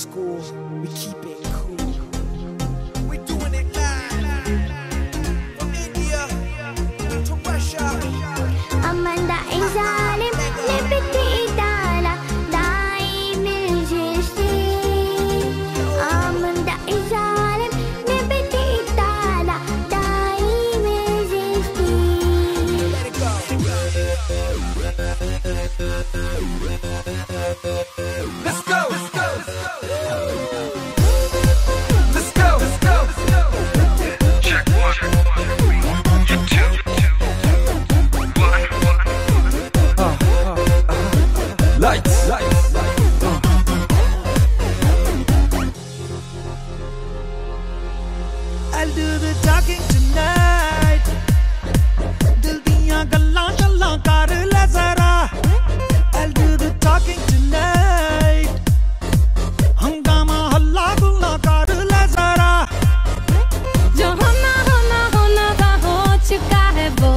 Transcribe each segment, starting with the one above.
school, we keep it. lights, lights, lights. I'll do the talking tonight. दिल दियाँ गल्लां शल्लां कर ले जरा. I'll do the talking tonight. हंगामा हल्ला गुल्ला कर ले जरा. जो होना होना होना का हो चुका है वो.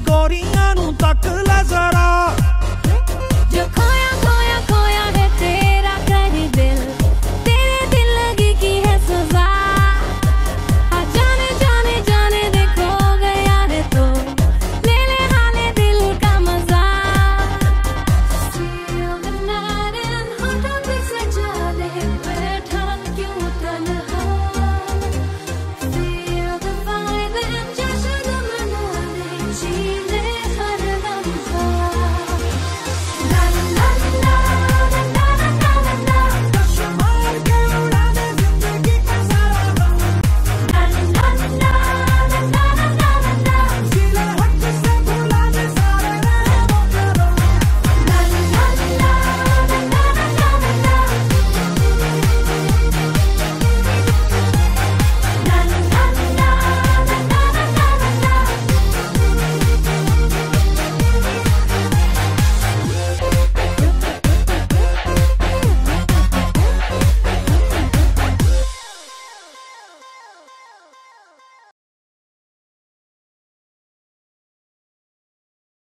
ਗੋਰੀਆਂ ਨੂੰ ਤੱਕ ਲੈ ਜ਼ਰਾ।